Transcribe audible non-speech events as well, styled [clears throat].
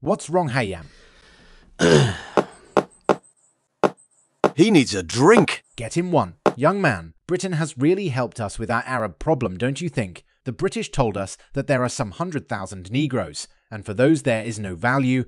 What's wrong, Hayam? [clears throat] He needs a drink. Get him one. Young man, Britain has really helped us with our Arab problem, don't you think? The British told us that there are some hundred thousand Negroes, and for those there is no value,